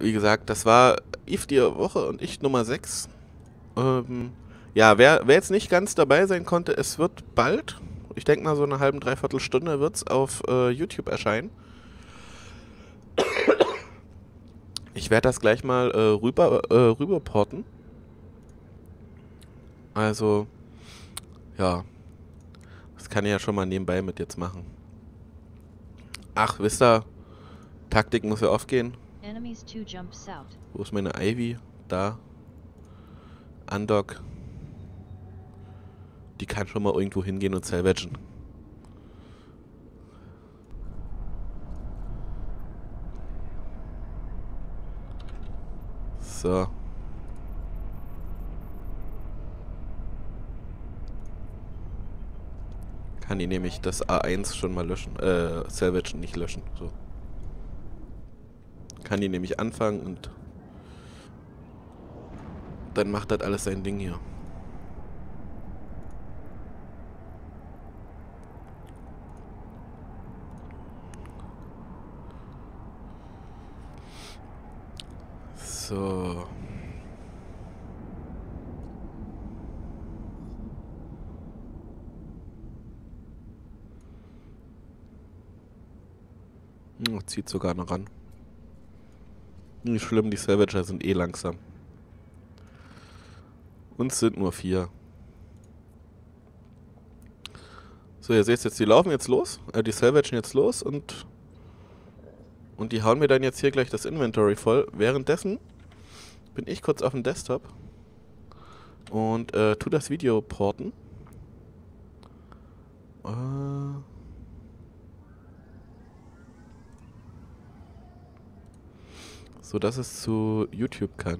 wie gesagt, das war Eve die Woche und ich Nummer 6. Ähm, ja, wer, wer jetzt nicht ganz dabei sein konnte, es wird bald, ich denke mal so eine halbe, dreiviertel Stunde wird es auf äh, YouTube erscheinen. Ich werde das gleich mal äh, rüber, äh, rüberporten. Also, ja, das kann ich ja schon mal nebenbei mit jetzt machen. Ach, wisst ihr, Taktik muss ja aufgehen. Enemies 2 jump south. Wo ist meine Ivy? Da. Undock. Die kann schon mal irgendwo hingehen und salvagen. So. Kann die nämlich das A1 schon mal löschen. Äh, salvagen, nicht löschen. So. Kann die nämlich anfangen und dann macht das alles sein Ding hier. So. Hm, zieht sogar noch ran. Nicht schlimm, die Savager sind eh langsam. Uns sind nur vier. So, ihr seht jetzt, die laufen jetzt los. Äh, die Salvagen jetzt los und... Und die hauen mir dann jetzt hier gleich das Inventory voll. Währenddessen bin ich kurz auf dem Desktop und äh, tu das Video porten. Äh... So dass es zu YouTube kann.